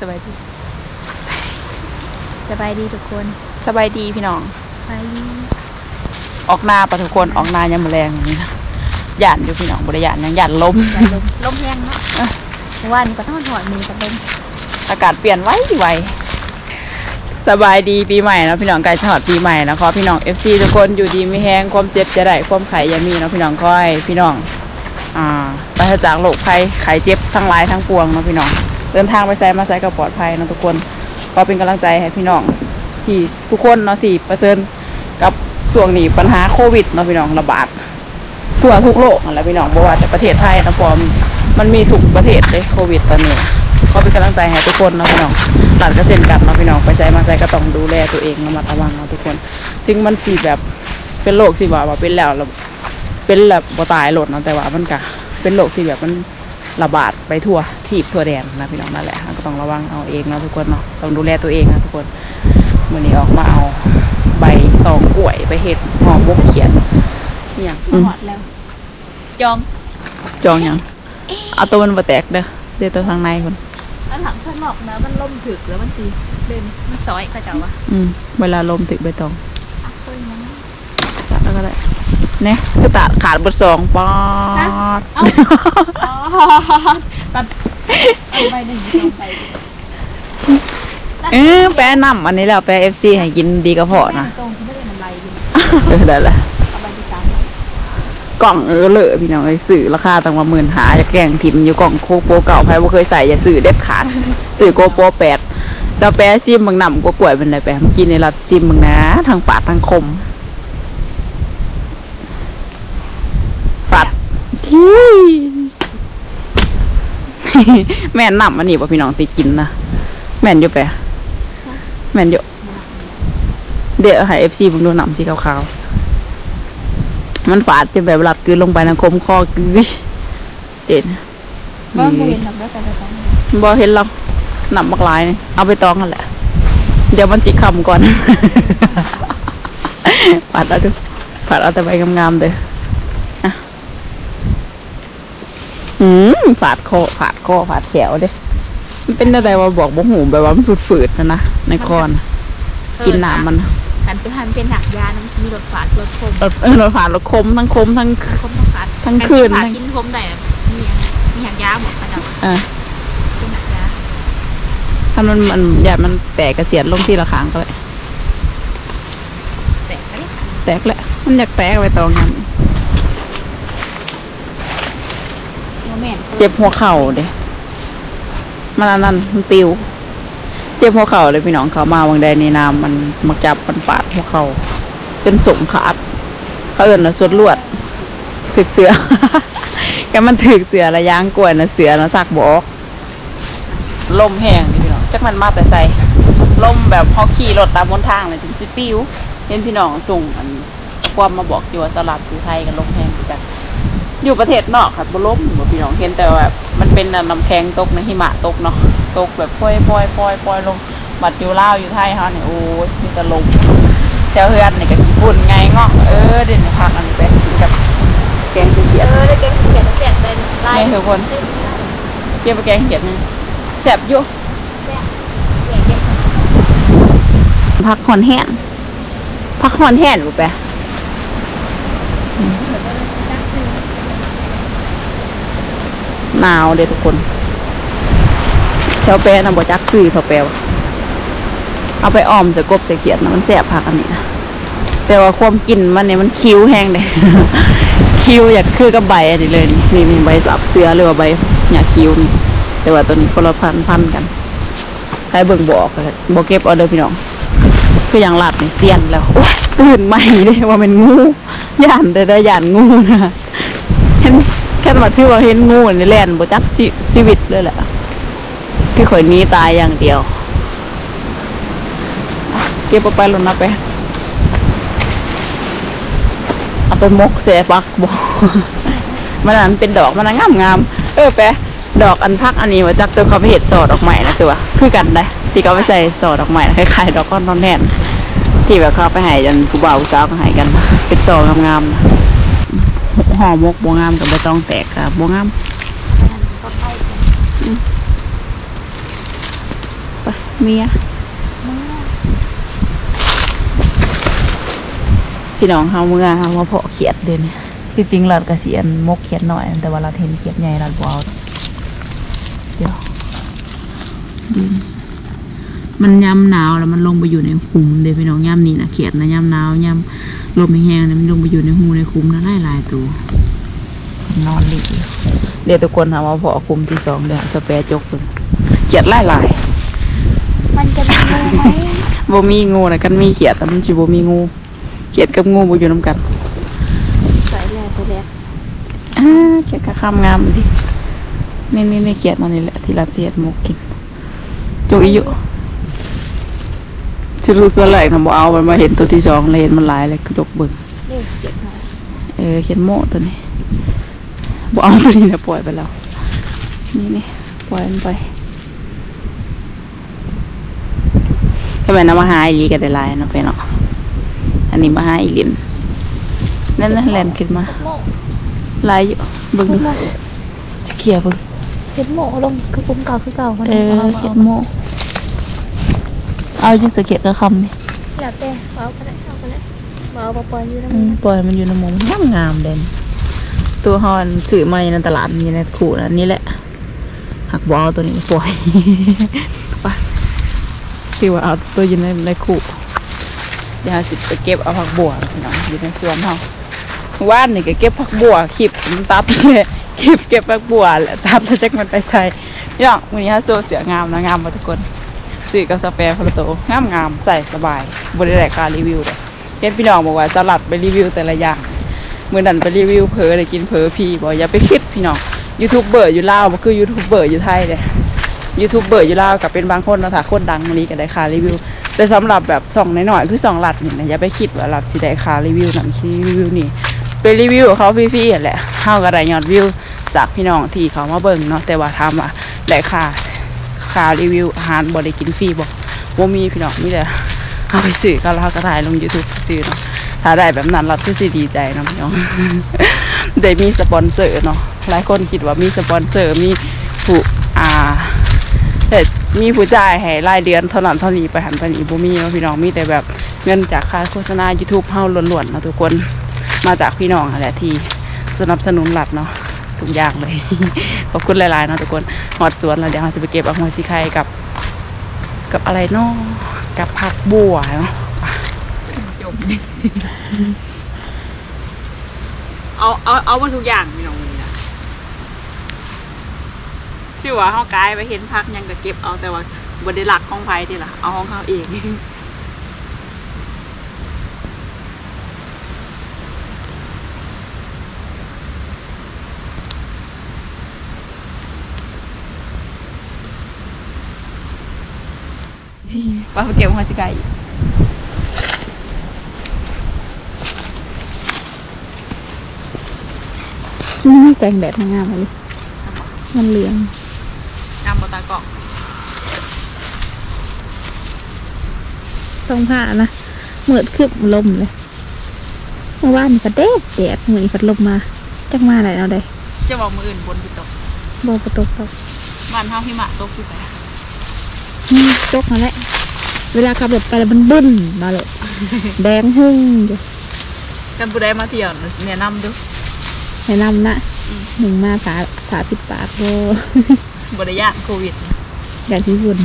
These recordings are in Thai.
สบายดี สบายดีทุกคนสบายดีพี่น้องสบายดีออกหน้าปะทุกคนออกหน้ายามมอแรงอย่างนี้นะย่านอยู่พี่น้องบริยานยังย่านลม อย่าลมลมแห้งเนาะเมื่อวานนี้ก็ต้องถอดมือกันลมอากาศเปลี่ยนไว้ไวสบายดีปีใหม่เนาะพี่น้องใกล้จะถอดปีใหม่นะขอพี่น้อง FC ทุกคนอยู่ดีไม่แห้งความเจ็บจะได้ความไข่อยามีเนาะพี่น้องค่อย พี่น้อง อ่าปราศจากโรคภัยไข้เจ็บทั้งหลายทั้งปวงเนาะพี่น้อง เดินทางไปไซมาไซก็ปลอดภัยนะทุกคนก็เป็นกำลังใจให้พี่น้องที่ทุกคนเนาะที่ประเสริญกับส่วงนี้ปัญหาโควิดเนาะพี่น้องระบาดทั่วทุกโลกนั่นแหละพี่น้องบ่ว่าแต่ประเทศไทยนะพอมมันมีทุกประเทศเลยโควิดตอนนี้ก็เป็นกำลังใจให้ทุกคนเนาะพี่น้องหลานก็เช่นกันเนาะพี่น้องไปใช้มาใช้ก็ต้องดูแลตัวเองระมัดระวังเนาะทุกคน ถึงมันสิแบบเป็นโรคที่ว่าว่าเป็นแล้วเป็นแบบบ่ตายหลดเนาะแต่ว่ามันก็เป็นโรคที่แบบมัน ระบาดไปทั่วทีบทั่วแดนนะพี่น้องนั่นแหละก็ต้องระวังเอาเองเนาะทุกคนเนาะต้องดูแลตัวเองนะทุกคนมื่อนี้ออกมาเอาใบตองกล้วยไปเห็ดหอมบกเขียนเนี่ยหอดแล้ว จอง จองยังเอาตัวมันมาแตกเด้อเดี๋ยวตัวทางในคนแล้วหลังข้างนอกนะมันล่มถึกแล้วมันสีเล่นมันซอยกระเจ้าวะอืมเวลาลมติดใบตองอะเพิ่งยังตัดแล้วก็ได้ เนี่ยคือตัดขาดเบทสองปอดเอ้าอ๋อตัดเอาไปหนึ่งสองไปเออแปะน้ำอันนี้แล้วแปะเอฟซีให้กินดีกระเพาะนะตรงที่ไม่ได้น้ำลายกินเออได้ละเอาไปที่สามกล่องเออเลอะพี่น้องไอ้สื่อราคาตั้งว่าหมื่นหาจะแกล้งทิมอยู่กล่องโคโปเก่าใครว่าเคยใส่อย่าสื่อเด็ดขาดสื่อโกโปแปดเจะแปะซิมบางนำก็กล้วยเป็นไรแปะเมื่อกี้ในรัดซิมบางนะทางปาดทางคมปัดที่ แม่นนำอันนี้ป่ะพี่น้องติกินนะแม่นอยู่แปะแม่นอยู่เดี๋ยวให้เอฟซีผมดูนำสีขาวๆมันฝาดจะแบบหลับกลืนลงไปนะคมคอกึ้ยเด่นก็เห็นหนักได้แต่ละสองบอเห็นเราหนับมากหลายนี่เอาไปตองกันแหละ เดี๋ยวมันจิคำก่อน ปัดเอาดูปัดเอาแต่ใบงามๆเด้ออะ อืมฝาดคอฝาดคอฝาดแขวเด้มันเป็นอะไรว่าบอกบ่หูแบบว่ามันฝืดๆนะนะในคอนะกินน้ำมันนะกันไปหันเป็นหนักยาน้ำมีรสฝาดรสคมรสเออรสฝาดรสคมทั้งคมทั้งคมต้องฝาดทั้งคืนฝาดกินคมได้อะมีอย่างมีอย่างยาหมดกระเจ้าเออเป็นหนักยาถ้ามันมันอย่ามันแตกกระเสียดลงที่ละครั้งก็เลยแต่ก็ได้แตกแหละมันอยากแตกไปตองนั้น โมเมนเจ็บหัวเข่าเด้มันอันนั้นมันปิว เจ็บหัวเข่าเลยพี่น้องเขามาวังใดในน้ำมันมักจับมันปาดหัวเข่าเป็นสมขาดเขาเอิญนะสวดลวดถึกเสือ แกมันถึกเสือระยางกล้วยนะเสือนะสักบอกลมแห้งนี่พี่น้องจักมันมาแต่ใส่ลมแบบพอขี่รถตามบนทางเลยถึงสิปิวเห็นพี่น้องส่งอันความมาบอกอยู่ว่าตลาดอยู่ไทยกันลมแห้งคือกัน อยู่ประเทศนอกค่ะบ่ล่มบ่พี่น้องเห็นแต่ว่ามันเป็นน้ำแข็งตกในะหิมะตกเนาะตกแบบปล่อยปล่อยปล่อยปล่อยลงบัดอยู่ลาวอยู่ไทยเฮาเนี่ยโอ้ยมีแต่ลมแถวเฮือนนี่ก็ญี่ปุ่นไงงอกเออเด่นพักอันนี้ไปกินกับแกงเขียดเออได้เก่งเขียนเสียงเป็นลายนี่คือคนเกี่ยวกับแกงเขียดนี่แซ่บอยู่พักหอนแห้งพักหอนแห้งบ่แปะห นาวเด้ทุกคนเชาแปะนะบ่จักซื้อเชาแปะเอาไปอ้อมใส่กบใส่เขียดนะมันแซ่บผักอันนี้นะแต่ว่าความกลิ่นมันเนี่ยมันคิ้วแห้งเลยคิ้วอยากคือกับใบอันนี้เลยนี่นี่ใบสับเสือหรือว่าใบหยาคิ้วนี่แต่ว่าตัวนี้คนละพันพันกันใครเบิ่งบอกเลยบเก็บเอาเด้อพี่น้อง คืออย่างหลัดนี่เซียนแล้วตื่นใหม่เลยว่าเป็นงูย่านแต่ได้ย่านงูนะ แค่มาที่ว่าเห็นงูนี่แล่นบ่จักชีชีวิตเลยแหละคือข่อยนี้ตายอย่างเดียว เก็บไปลงนะไปเอาไปมกเสียปักบอกมันอันเป็นดอกมันงามงามๆเออแปะดอกอันพักอันนี้มาจากตัวเขาไปเห็ดสอดออกใหม่นะคือว่าคือกันได้ที่เขาไปใส่สอดออกใหม่คล้ายๆดอกก้อนนอนแน่นที่แบบเขาไปใหายกันผู้บ่าวสาวก็ใหายกัน เป็นสอดงามๆนะ ห่อมกบวงามกับใบตองแตกกับบวงามเมียพี่น้องเฮาเมื่อเฮามาเพาะเขียดเดือนนี้ที่จริงเราก็สิอันมกเขียดหน่อย แต่ว่าเราเห็นเขียดใหญ่เราบ่เอาเดี๋ยวดินมันยามหนาวแล้วมันลงไปอยู่ในคุมเด้พี่น้องยามนี้นะเขียดนะยามหนาวยาม ลมแห้งๆเนี่ยมันลงไปอยู่ในหูในคุมนะหลายหลายๆตัวนอนดีเดี๋ยวทุกคนทำมาเพาะคุมที่สองเดี๋ยวสเปรย์จกเพิ่นเขียดหลายหลายมันจะมีงูไหมๆบ่มีงูนะกันมีเขียดแต่มันสิบ่มีงูเขียดกับงูบ่อยู่นํกันใส่แร่ตัวแรกอ่าเขียดก็ข้ามงามดินี่นี่นี่เขียดมันนี่แหละที่เราเจียดหมกกินจกอีอยู่ สิรู้ตัวแรกทำบ่เอามันมาเห็นตัวที่สองเลยเห็นมันหลายเลยก็ยกเบิ่งนี่เจ็บหน่อยเออเขียนโม่ตัวนี้บ่เอาตัวนี้นะปล่อยไปแล้ว นี่นี่ปล่อยมันไปทำไมน้ำมาหาอีหลีกันได้หลายเนาะไปเนาะอันนี้มาหาอีหลินนั่นนั่นแลนขึ้นมาโม่หลายอยู่เบิ่งดูจะเคลียร์เบิ่งเห็ดโม่ลงคือกุ้มเก่าคือเก่าคนเอนี้อเอาเขียนเอาโม่ เอาอยู่สเก็ตแล้วคำนี่แล้วแต่เอาก็ได้เอาก็ได้มาเอาปปล่อยอยู่ตรงอืมนี้ปล่อยมันอยู่ในหมุมงามงามๆเด่นตัวฮอนสื่อมาอยู่ในตลาดมีในขู่นะนี่แหละ หักบอลตัวนี้ปล่อยไปที่ว่าเอาตัวอยู่ในในขู่เดี๋ยวสิไปเก็บเอาผักบัวพี่น้องอยู่ในสวนเฮาว่านนี่ก็เก็บผักบัวขีบมันตัดเลยขีบเก็บผักบัวแหละตัดแล้วจักมันไปใส่ย่องวันนี้ฮะโซเสียงามนะงามหมดทุกคน สื่อกับสเปรย์พลโตงามงามๆใส่สบายบริแรกการรีวิวเลยเห็นพี่น้องบอกว่าสลัดไปรีวิวแต่ละอย่างมือนั้นไปรีวิวเพอเลยกินเพอพี่บอกอย่าไปคิดพี่น้องยูทูบเบอร์อยู่ลาวบ่คือยูทูบเบอร์อยู่ไทยเลยยูทูบเบอร์อยู่ลาวกับเป็นบางคนเนาะถ้าคนดังนี้ก็ได้ค่ารีวิว แต่สำหรับแบบส่องน้อยๆคือส่องหลัดนี่นะอย่าไปคิดว่าหลัดสิได้ค่ารีวิวนั่นคือรีวิวนี่ไปรีวิวเขาฟรีๆนั่นแหละเฮาก็ได้ยอดวิวจากพี่น้องที่เขามาเบิ่งเนาะแต่ว่าถามว่าได้ค่า ค่ารีวิวอาหารบ่ได้กินฟรีบ่บ่ามีพี่น้องมีแต่เอาไปซื้อก็แล้วก็ถ่ายลง YouTube ซื้อเนาะถ้าได้แบบนั้นเราคือสิดีใจเนาะพี่น้องได้มีสปอนเซอร์เนาะหลายคนคิดว่ามีสปอนเซอร์มีผู้อ่าแต่มีผู้จ่ายให้รายเดือนเท่านั้นเท่านี้ไปหันไปนี่บ่มีเนาะพี่น้องมีแต่แบบเงินจากค่าโฆษณา YouTube เฮาล้วนๆนะทุกคนมาจากพี่น้องแหละที่สนับสนุนหลัดเนาะุกอย่างเลย ขอบคุณหลายๆเนาะทุกคนหอดสวนแล้วเดี๋ยวเราจะไปเก็บเอาหัวสีไข่กับ กับอะไรเนาะกับผักบัวเนาะจบเอาเอาเอามาทุกอย่างพี่น้องนี่นะชื่อว่าเฮากายไปเห็นพักยังก็เก็บเอาแต่ว่าบได้หลักของไผที่ล่ะ เอาของเขาเอง ว่าไปเก็บหัวสิไก่แจงแดดงามเลยมันเหลืองงามบตากล่องตรงผ้านะเหมือดคืบลมเลยเมื่อวานนี่ก็แดดแดดเหมือนพัดลมมาจักมาไหนเอาได้จะบอกมืออื่นบนที่ตกโบประตกตกบ้านเฮาหิมะตกอยู่ไปอืมตกมาแล้ว เวลาขับรถไปแล้วมันบึ้นมาเลยแดงหุ่งอยู่กันผู้ใดมาเที่ยวแนะนำดูแนะนำนะหนึ่งมาสาสาผิดปากโบบริยานโควิดอย่างที่บุญ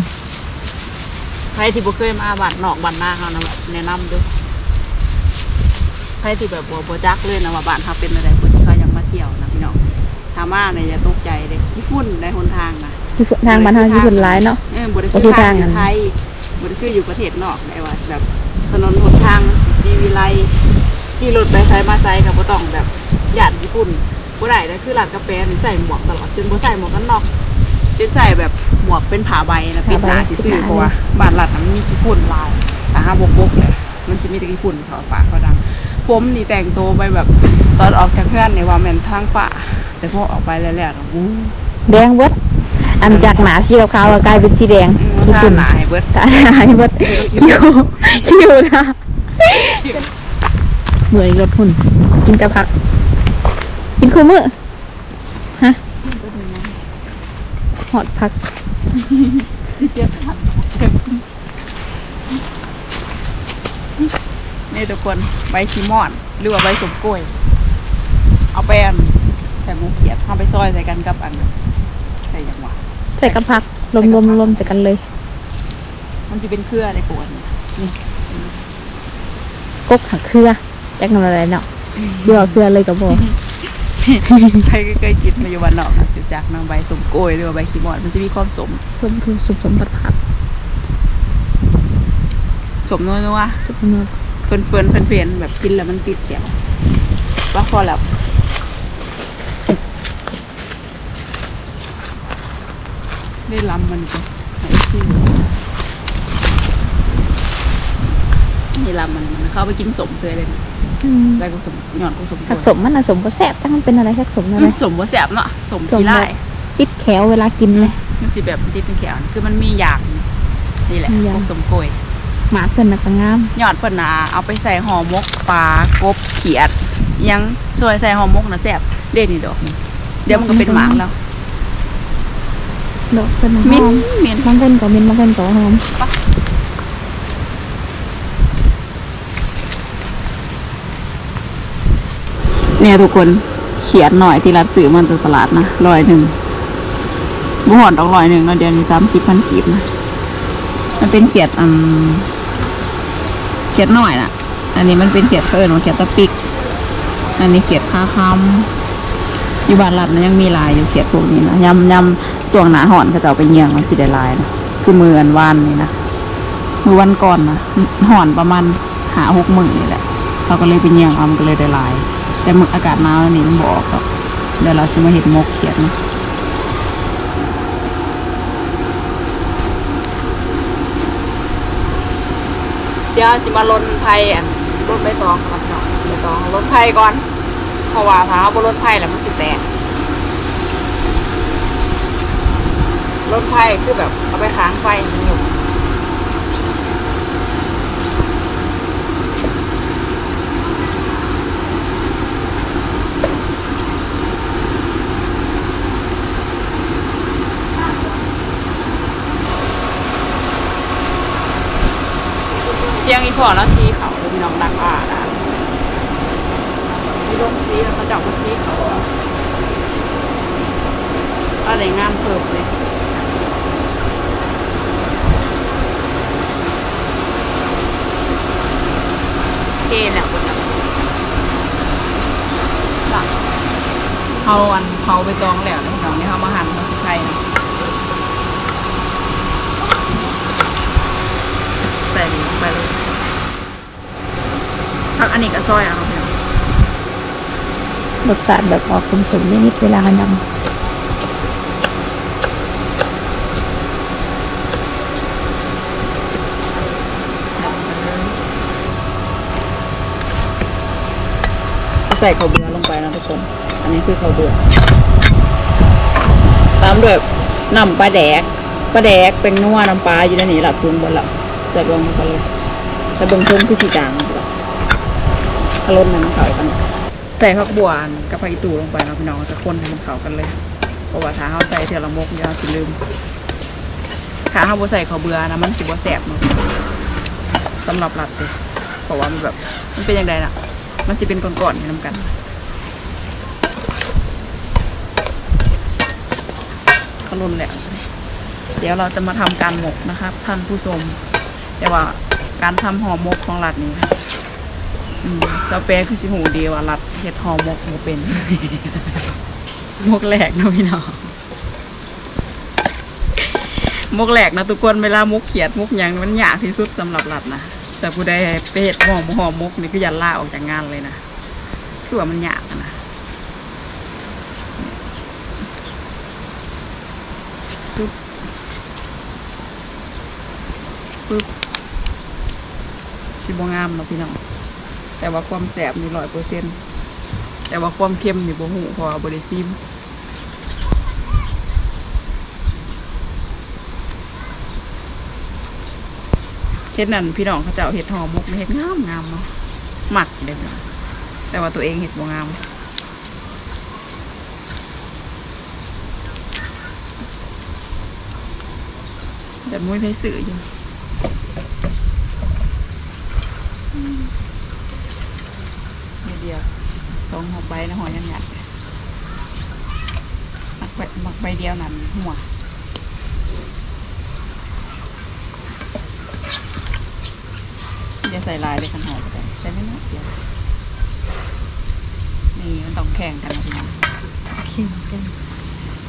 ใครที่บ่เคยมาบ้านนอกบ้านนาเฮานะแบบแนะนำดูใครที่แบบบ่บ่จักเลยนะว่าบ้านเฮาเป็นอะไรคนที่เขายังมาเที่ยวนะพี่น้องถ้ามาเนี่ยอย่าตกใจเด้ขี้ฝุ่นในหนทางนะที่ทางบ้านทางที่บุญร้ายเนาะเออบริก็คือคือทางอทางนั้ยู่นไทยบริ คืออยู่ประเทศนอกได้ว่าแบบถนนหนทางสีวิไลขี่รถไปไซมาไซกับบ่ต้องแบบหยาดญี่ปุ่นบ่ได้นะคือร้านกาแฟนี่ใส่หมวกตลอดจนบ่ใส่หมวกกันน็อกจนใส่แบบหมวกเป็นผ้าใบนะปิดหน้าสิซื้อเพราะว่าบ้านรัดมันมีญี่ปุ่นหลายแต่ห้าบกบกเลยมันสิมีแต่ญี่ปุ่นเขาฝากเขาดังผมนี่แต่งตัวไปแบบตอนออกจากเพื่อนในว่าแม่นทางป่าแต่พอออกไปแล้วๆนะอู้แดงเบิด อันจากหนาชีขาวก็กลายเป็นสีแดงทุกคนหนาให้เบิดตนาให้เบิดคิวคิวนะเหนื่อยรถหุ่นกินกะพัก กินคูมือฮะหอดพักนี่ทุกคนใบชีมอนหรือว่าใบสมกล้วย เอาแปอันใส่หมูเขียดเอาไปซอยใส่กันกับอัน ใส่กระพักลมลมลมใส่กันเลย มันจะเป็นเครือในกวนนี่กกหักเครือจักนำอะไรเนาะสิว่าเครือเลยก็บ่ใครก็เคยกินมาอยู่วันนอกนะสิจากนางใบสมโกยหรือว่าใบขีมอนมันจะมีความสมสมคือสุขสมบัติผักสมนัวนัวทุกคนเฟินเฟินเฟินเฟินแบบกินแล้วมันติดเขียวว่าพอแล้ว ได้ลำมันก็ไหนชื่อนี่ลำมันมันเข้าไปกินสมเซยเลยนะอืมใบกุสมหย่อนกุสมผักสมมันน่ะสมก็แซ่บจังมันเป็นอะไรผักสมอะไรสมว่าแสบเนาะสมสมกีไล่แบบติดแขวเวลากินเลยมันสิแบบติดเป็นแขวคือมันมีอย่างนี่แหละมีอย่างกุสมโกยหมาเพิ่นน่ะก็งามยอดเพิ่นนะเอาไปใส่ห่อหมกปลากบเขียด ยังช่วยใส่ห่อหมกนะแซ่บเด่นนี่ดอกนี่เดี๋ยวมันก็เป็นหมากแล้ว ดอกเพิ่นน่ะหมิ้นอมมิ้นบางคนก็มิ้นบางคนก็หอมเนี่ยทุกคนเขียดหน่อยที่รัดซื้อมันจากตลาดนะร้อยหนึ่งบุหอนดอกร้อยหนึ่งเนาะเดี๋ยวนี้สามสิบพันกีบนะมันเป็นเขียดอืมเขียดหน่อยน่ะอันนี้มันเป็นเขียดเพิ่นว่าเขียดตะปิก อันนี้เขียดคาคำอยู่บ้านรัดนะยังมีลายอยู่เขียดพวกนี้นะยำยำ ส่วงหนาหอนเขาจะเอาไปเยียงมันสิได้ลายนะคือมืออันวานนี่นะมือวันก่อนนะหอนประมาณหาหกหมื่นนี่แหละเราก็เลยไปเยียงเอามันก็เลยได้ลาย แต่มึกอากาศหนาวนี่มันบออกหรอกเดี๋ยวเราจะมาเห็นมกเขียดนะเดี๋ยวสิมาลนไผ่อันลนใบตองครับเนาะใบตองลนไผ่ก่อนเพราะว่าถ้าเอาบนรถไผ่แล้วมันสิแตก รถไผ่คือแบบเอาไปค้างไฟอยู่เที่ยงอีพอแล้วซีเขาเลยพี่น้องดักอ่านะมีลงซีแล้วเขาเจับซีเขาอะอะไรงามเพิ่มเลย เกนแหละคนนั้นหลักเขาอันเขาไปตองแล้วนะพี่น้องนี่เขามาหั่นเขาสิไข่นะใส่ลงไปเลยผักอันนี้ก็ซอยเอาพี่น้องรสชาติแบบออกสมๆนิดๆเวลามันย ใส่ข้าวเบื่อลงไปนะทุกคน อันนี้คือข้าวเบื่อตามด้วยน้ำปลาแดกปลาแดกเป็นนัวน้ำปลาอยู่ในนี้หลับปรุงบนหลับใส่ลงไปเลยแต่เบิ่งชมคือสีจางหลับขล้นน้ำเขากันใส่ผักบัวกับผักอีตูลงไปนะพี่น้องจะคนให้มันเข้ากันเลยเพราะว่าถ้าเขาใส่เถื่อละมกเดี๋ยวเราสิลืมถ้าเขาบ่ใส่ข้าวเบื่อนะมันสิบ่แสบเนาะสำหรับหลัดเลยเพราะว่ามันแบบมันเป็นยังไงน่ะ มันจะเป็นก้อนๆอยู่น้ำกันขลุนแหละเดี๋ยวเราจะมาทำการหมกนะครับ ท่านผู้ชมแต่ว่าการทำห่อหมกของรัดนี่อืมเจ้าแปรคือสิหูดีว่ารัดเฮ็ดห่อหมกบ่เป็นหมกแหลกนะพี่น้องหมกแหลกนะทุกคนเวลาหมกเขียดหมกยังมันยากที่สุดสำหรับรัดนะ แต่ผู้ใดไปเฮ็ดห่อหมหอหมกนี่คือยันล่าออกจากงานเลยนะคือว่ามันยากอะนะปึ๊บสิบงามเนาะพี่น้องแต่ว่าความแสบนี่ร้อยเปอร์เซ็นต์แต่ว่าความเค็มนี่บ่หูพราะว่าบริซิม เฮ็ดนั่นพี่น้องเขาจะเอาเฮ็ดหอมมุกเฮ็ดงามงามเนาะหมักเด็ดเนาะแต่ว่าตัวเองเฮ็ดบ่งามแต่มุ้ยไปสื่ออยู่เดียวสองหกใบนะหอยังหยัดมักใบมักใบเดียวนั่นหัวอย่า ใส่ลายเลยกันหอยก็ได้ใส่ไม่น้อยเดียวนี่มันต้องแข่งกันนะพี่น้องเข่งกัน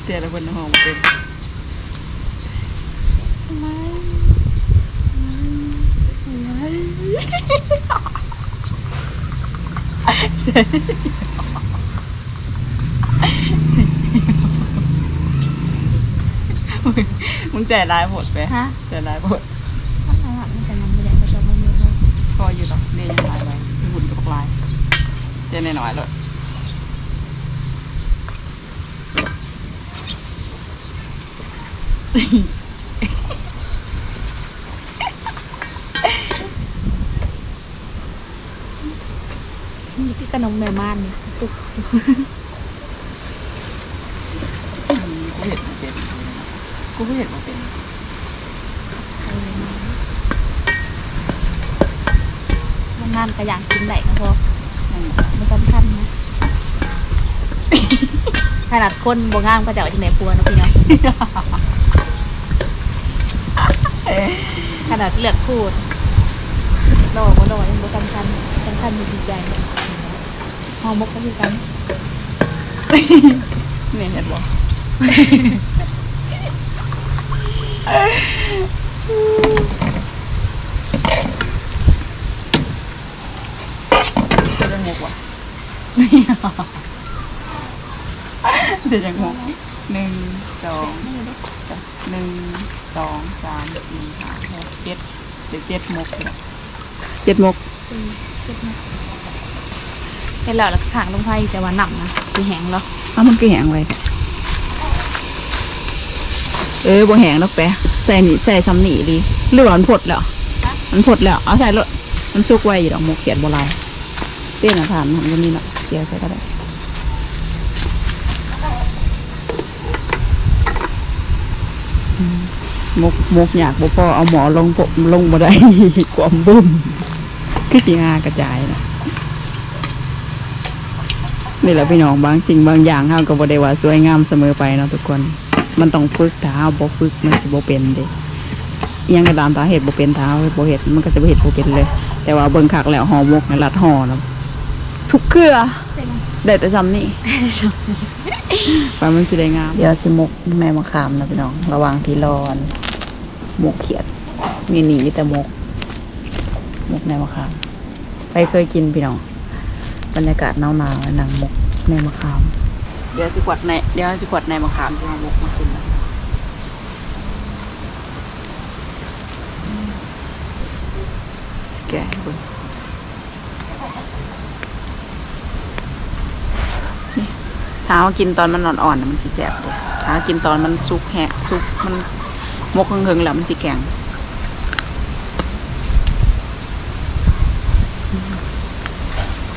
เตือนแล้วคนหอมเป็นไม่ไม่มึงใจร้ายหมดไปฮะใจร้ายหมด เลยพอยู่หรอกเรียนยังลายไปหุ่นกับลายเจนหน้อยเลยมีที่ขนมแม่ม่านนี่ตุ๊กกูเห็นมาเป็นกูเห็นมาเป็น มันนั่นก็อยากกินได้นะพอนั่นมันสำคัญนะขนาดคนบ่งามก็จะเอาที่ไหนปัวนะพี่เนาะขนาดเลือกพูดรอบ่รอยังบ่สำคัญสำคัญอยู่ดีใจหอมกก็คือกันเนี่ยเห็นบ่จะได้หกว่ะ เดี๋ยวจะงงหนึ่งสองหนึ่งสองสามสี่ห้าหกเจ็ดเดี๋ยวเจ็ดมกเลยเจ็ดมกเห็นแล้วแล้วขางลงไฟแต่ว่าหนำนะสีแห้งแล้วเอ้ามันก็แหงไว้เออบ่แหงดอกแปะใส่นี่ใส่ซ้ำนี่ดีหรือว่ามันผดแล้วมันผดแล้วเอาใส่รถมันสุกไว้อยู่ดอกหมกเขียนโบราณเต้นอาถานมันก็มีเนาะ เกี่ยวก็ได้มกมกอยากบ่พอเอาหมอลงปะลงบ่ได้ความบุ้มคือสิงากระจายนะนี่แหละพี่น้องบางสิ่งบางอย่างเฮาก็บ่ได้ว่าสวยงามเสมอไปเนาะทุกคน มันต้องฝึกถ้าเฮาบ่ฝึกมันสิบ่เป็นเด้ยังก็ตามตาเห็ดบ่เป็นเท้าบ่เห็ดมันก็จะบ่เห็ดบ่เป็นเลย แต่ว่าเบิ่งคักแล้วห่อมกในรัดห่อนะทุกเครือ ได้แต่ซ้ำนี่ว่ามันสิได้งาม เดี๋ยวสิหมกแม่มะขามนะพี่น้อง ระหว่างที่รอนหมกเขียด มีหนีมีแต่หมกหมกแม่มะขาม ไปเคยกินพี่น้อง บรรยากาศหนาวๆนั่งหมกแม่มะขาม เดี๋ยวสิกวดในเดี๋ยวสิกวดในมะขามที่เราหมกมากินนะสแกนเบิ่งนี่ ถ้าเอากินตอนมันอ่อนๆมันสิแสบเลยถ้ากินตอนมันสุกแหะสุกมันมกเฮงๆแล้วมันสิแข็ง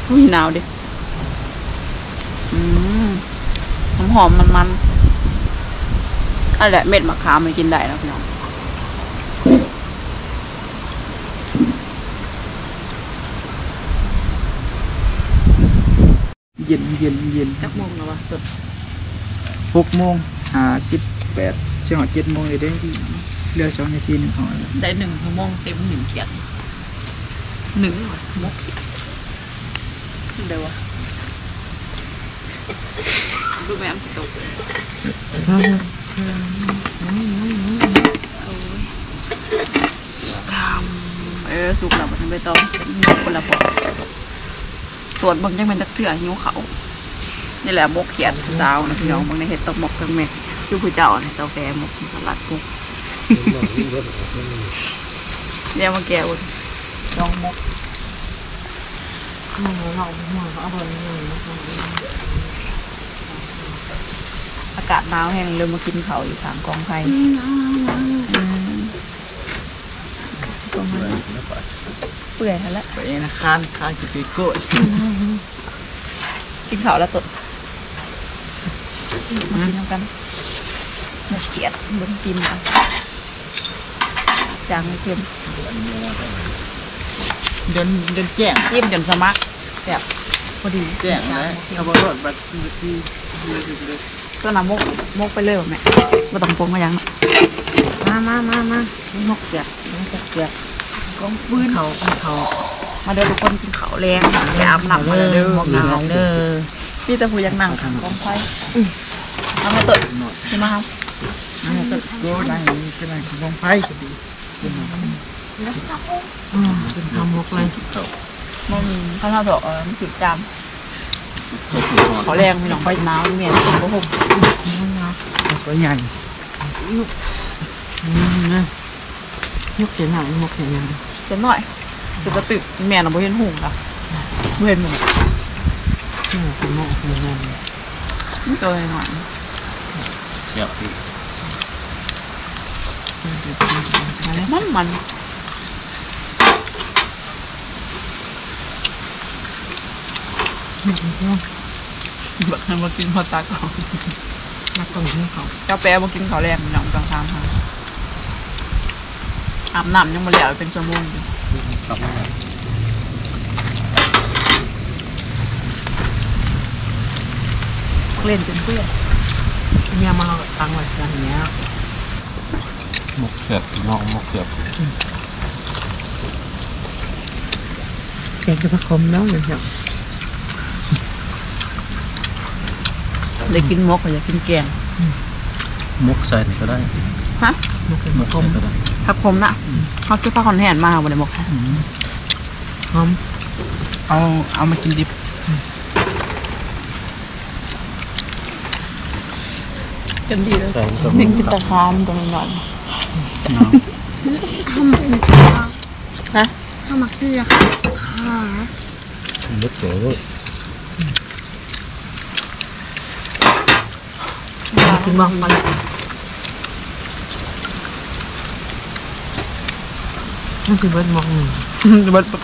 อุ้ยหนาวดิอืมหอมๆมันๆอันแหละเม็ดมะขามมันกินได้นะพี่น้อง เย็นเย็นเย็นจักโมงแล้ววะสดหกโมงห้าสิบแปดเช้าเจ็ดโมงเลยได้เรือสองนาทีหนึ่งหอแล้วได้หนึ่งชั่วโมงเต็มหนึ่งเขียนหนึ่งวะมกเขียนเดี๋ยววะดูแม่มสิตกเออสุกแล้วมันไปต้องมกคนละพอ ตรวจเบิ่งจังเป็นตักเถื่อหิวเขานี่แหละมกเขียนสาวนะพี่น้องบางในเห็ดตกมกทั้งแม่อยู่ผู้เจ้าเนี่ยเจ้าแฟมกสลัดปุ๊กเดี๋ยวมาแก้วลองมกอากาศหนาวแห้งเลยมากินเขาวอยู่ทางกองไฟอืมสิประมาณนั้น เปื่อยแล้วแหละไปนะคานคานกิติโก้กินข้าวแล้วตดมากินน้ำกันหมกเกียดบนซิมอะจางไม่เค็มเดินเดินแจ้งซิมจนสมัครแบบพอดีแจ้งแล้วเอาบรถบัตรที่ที่ที่เลยตัวน้ำมกมกไปเลยบ่แม่บ่ต้องปรุงมายังเนาะมามามามาหมกเปียกหมกเปียก กองฟืนเขาเขามาเด้อทุกคนกินข้าวแรงไปอาบน้ำมาเด้อหมกหนาวเด้อพี่ตะพูอยากนั่งข้างกองไฟเอามาเตะหน่อยใช่ไหมครับนั่นก็ก็นั่งนี่ก็นั่งลงไฟก็ดีอืมทำหมกเลยมันข้าวทอดดอกเออมันผิดจามสุดเขาแรงพี่น้องไฟหนาวเมียนผมก็ผมก็ใหญ่อืมนะ ยกเสียงหนังหมกเสียงหนังเจ็บหน่อยจะจะตึกแม่น่ะบ่เห็นหุงค่ะบ่เห็นหมูนี่เป็นหมกเสียงหนังนี่ตัวหน่อยเสียบที่มันมันบักให้มากินพอตาเขานักท่องเที่ยวเขากาแฟมากินข้าวแรงพี่น้องกลางทางค่ะ อาบน้ำยังมาแล้วเป็นชั่วโมงอยู่ครับเล่นจนเพื่อนเนี่ยมาเอาตังค์ไว้กันเนี้ยหมกเสียบน้องหมกเสียบแกงกระพคมเนาะเลยครับเลยกินมกก็อยากกินแกงหมกใส่ก็ได้ฮะ หมกเป็นหมกคมใส่ก็ได้ผักผมน่ะเขาเก็บผ้าคอนแหนมาบ่ได้มกค่ะหอมเอาเอามากินดิบจนดีเลยนิ่งกินตะคามตรงนั้น ข้าวหมักเกลือฮะข้าวหมักเกลือค่ะค่ะหมกเสียบกินบ้างมานั่นคือเบิร์ดหมกหนึ่ งจะเบิดปั